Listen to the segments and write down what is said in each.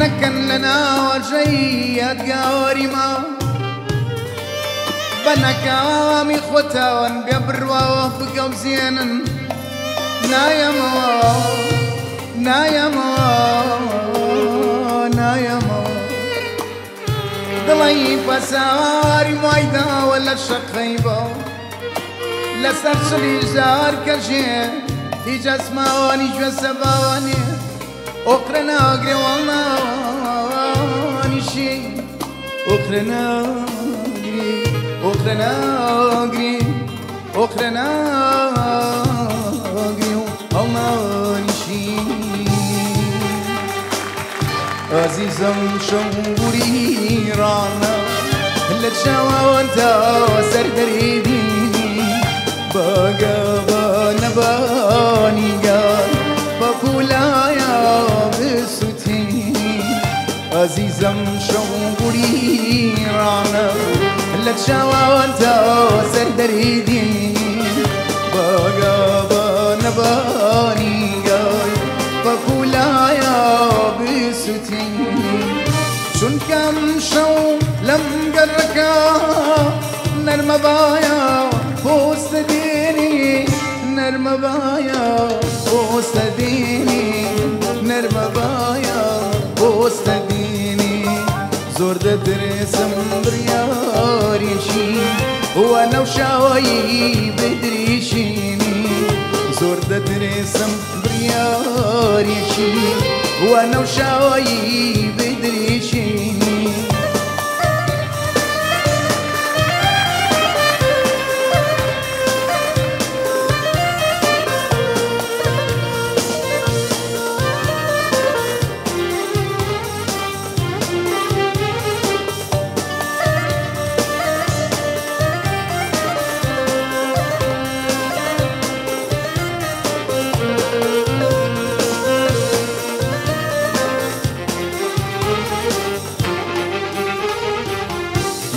نكن لنا وجيات قارمة بنكامي ختاون بيبروا بقو زينا. نايما نايما نايما ضلي بساري مايدا ولا الشقيبة لسر شلي جار كجين دي جسماني جسباني أقرنا أقري والله أقرنا أقري أقرنا أقري أقرنا أقري الله نشي عزيزم شموري رانا اللي تشاوى وانت وسر دريدي بقى نباني قال بقولا يا بسوتي عزيزم شموري رانا اللي تشاوى وانت وسر دريدي بقى نباني قال بقولا يا بسوتي شون كم شو لم قركا نرم بايا پوست دینی نرم بایا پوست دینی نرم بایا پوست دینی زرده درسم بریاریشی و نوشایی بدریشینی. زرده درسم بریاریشی و نوشایی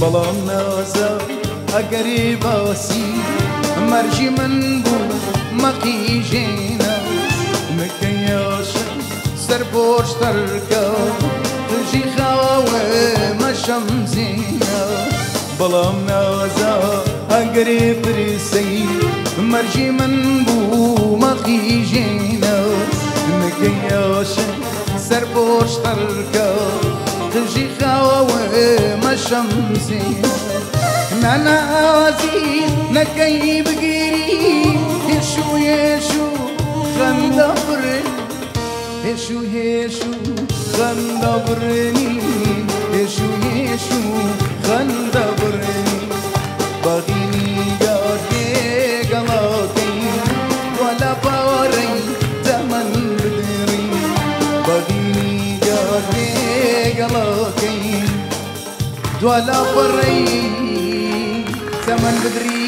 بەڵام نازە ئەگەری باسی مەرجی من بوو مەقی ژێنە نەکەیاشە سەر بۆش دەرگە دژی خاوە مەشەم زیینە بەڵام نازە ئەگەری پرسی مەرجی من بوو مەقی ژێنە نەکەیاشە سەر بۆش دەرگە دژی شمسي نانا آزي نكي بقيري يشو يشو غندبرني يشو يشو غندبرني دولا بري ثمن بدري.